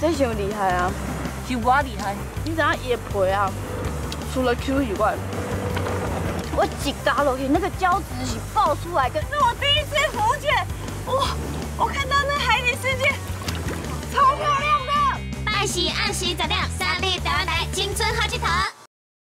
真想厉害啊！是我厉害，你知影也皮啊，除了 Q 以外，我一打落去，那个胶纸是爆出来可是我第一次浮潜，哇！我看到那海底世界超漂亮的。拜喜按时十点，三立台湾。